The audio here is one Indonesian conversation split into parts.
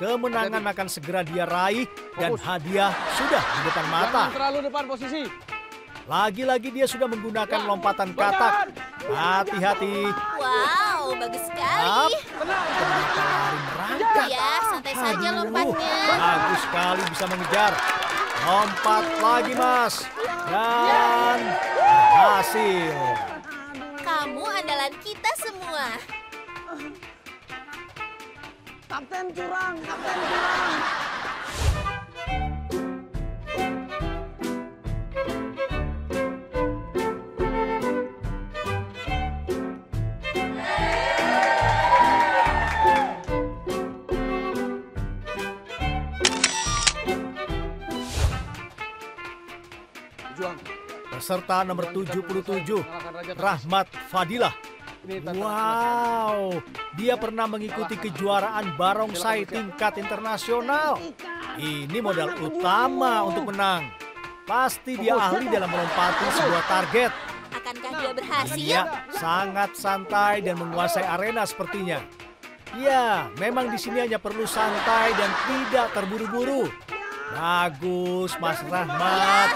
Kemenangan akan segera dia raih dan hadiah sudah di depan mata. Jangan terlalu depan posisi. Lagi-lagi dia sudah menggunakan lompatan katak. Hati-hati. Wow, bagus sekali. Merangkak. Ya, santai saja lompatnya. Bagus sekali bisa mengejar. Lompat lagi mas. Dan berhasil. Kamu andalan kita semua. Kapten curang, kapten curang. Peserta nomor 77, Rahmat Fadilah. Ini Wow, dia pernah mengikuti kejuaraan barongsai tingkat internasional. Ini modal utama untuk menang. Pasti dia ahli dalam melompati sebuah target. Akankah dia berhasil? Dia sangat santai dan menguasai arena sepertinya. Ya, memang di sini hanya perlu santai dan tidak terburu-buru. Bagus, Mas Rahmat.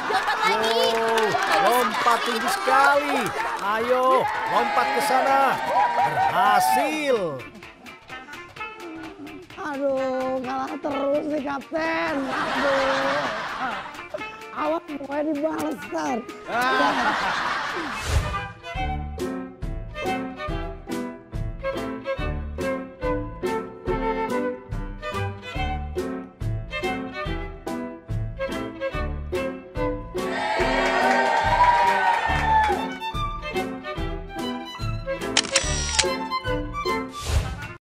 Wow, lompat tinggi sekali. Ayo, lompat ke sana. Berhasil. Aduh, kalah terus nih kapten. Aduh. Awas pokoknya dibales, Star.